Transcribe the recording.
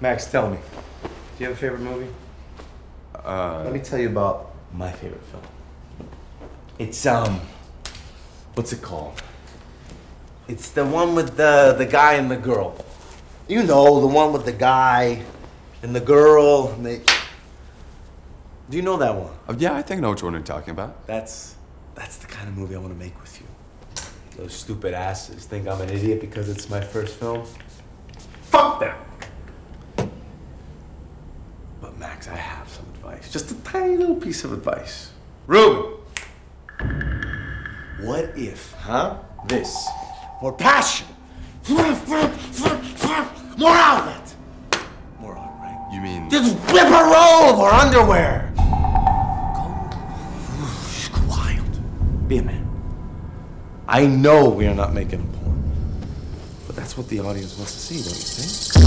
Max, tell me. Do you have a favorite movie? Uh, Let me tell you about my favorite film. It's um, what's it called? It's the one with the the guy and the girl. You know, the one with the guy and the girl. And they. Do you know that one? uh, yeah, I think I know which one you're talking about. That's that's the kind of movie I want to make with you. Those stupid asses think I'm an idiot because it's my first film. Fuck them. Max, I have some advice. Just a tiny little piece of advice. Ruben. What if, huh? This. More passion. More outlet. More art, right? You mean Just rip a roll of our underwear. Go wild. Be a man. I know we are not making a porn, but that's what the audience wants to see, don't you think?